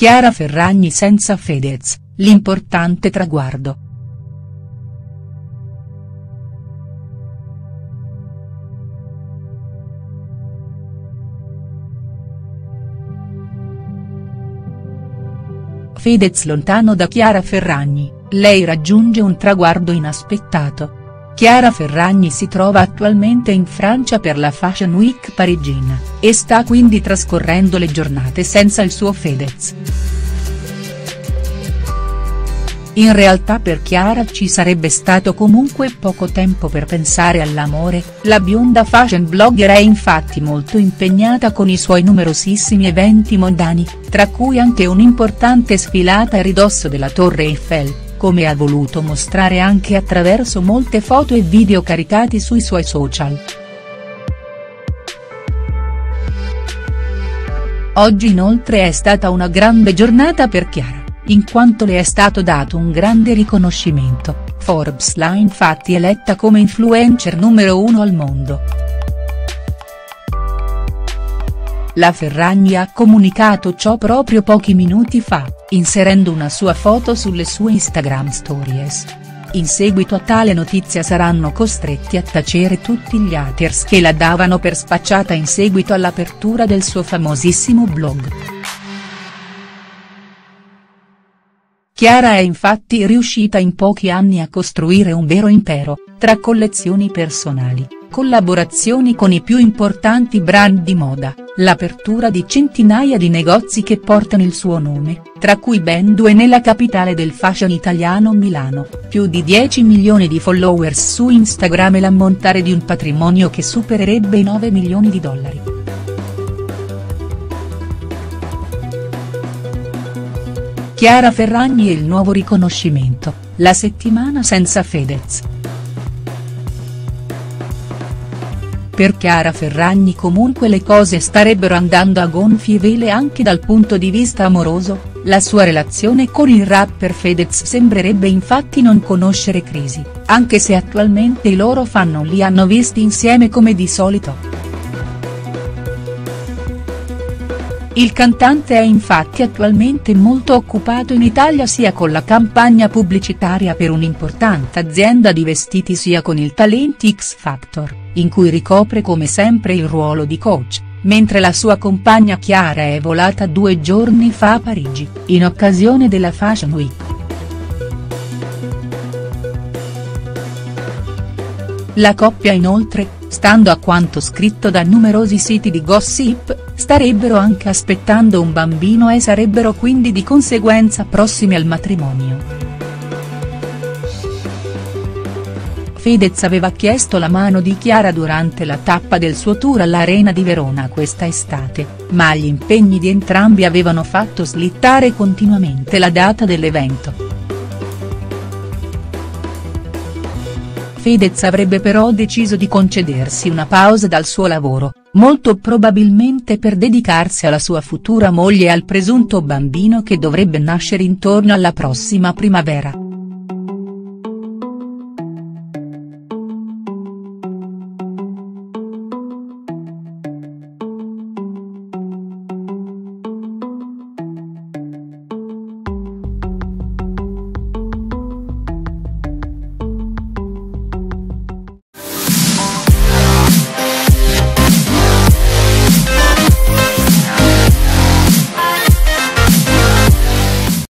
Chiara Ferragni senza Fedez, l'importante traguardo. Fedez lontano da Chiara Ferragni, lei raggiunge un traguardo inaspettato. Chiara Ferragni si trova attualmente in Francia per la Fashion Week parigina, e sta quindi trascorrendo le giornate senza il suo Fedez. In realtà per Chiara ci sarebbe stato comunque poco tempo per pensare all'amore, la bionda fashion blogger è infatti molto impegnata con i suoi numerosissimi eventi mondani, tra cui anche un'importante sfilata a ridosso della Torre Eiffel, come ha voluto mostrare anche attraverso molte foto e video caricati sui suoi social. Oggi inoltre è stata una grande giornata per Chiara in quanto le è stato dato un grande riconoscimento, Forbes l'ha infatti eletta come influencer numero uno al mondo. La Ferragni ha comunicato ciò proprio pochi minuti fa, inserendo una sua foto sulle sue Instagram stories. In seguito a tale notizia saranno costretti a tacere tutti gli haters che la davano per spacciata in seguito all'apertura del suo famosissimo blog. Chiara è infatti riuscita in pochi anni a costruire un vero impero, tra collezioni personali, collaborazioni con i più importanti brand di moda, l'apertura di centinaia di negozi che portano il suo nome, tra cui ben due nella capitale del fashion italiano Milano, più di 10 milioni di followers su Instagram e l'ammontare di un patrimonio che supererebbe i 9 milioni di dollari. Chiara Ferragni e il nuovo riconoscimento, la settimana senza Fedez. Per Chiara Ferragni comunque le cose starebbero andando a gonfie vele anche dal punto di vista amoroso, la sua relazione con il rapper Fedez sembrerebbe infatti non conoscere crisi, anche se attualmente i loro fan non li hanno visti insieme come di solito. Il cantante è infatti attualmente molto occupato in Italia sia con la campagna pubblicitaria per un'importante azienda di vestiti sia con il Talenti X Factor, in cui ricopre come sempre il ruolo di coach, mentre la sua compagna Chiara è volata due giorni fa a Parigi, in occasione della Fashion Week. La coppia inoltre, stando a quanto scritto da numerosi siti di gossip, starebbero anche aspettando un bambino e sarebbero quindi di conseguenza prossimi al matrimonio. Fedez aveva chiesto la mano di Chiara durante la tappa del suo tour all'Arena di Verona questa estate, ma gli impegni di entrambi avevano fatto slittare continuamente la data dell'evento. Fedez avrebbe però deciso di concedersi una pausa dal suo lavoro, molto probabilmente per dedicarsi alla sua futura moglie e al presunto bambino che dovrebbe nascere intorno alla prossima primavera.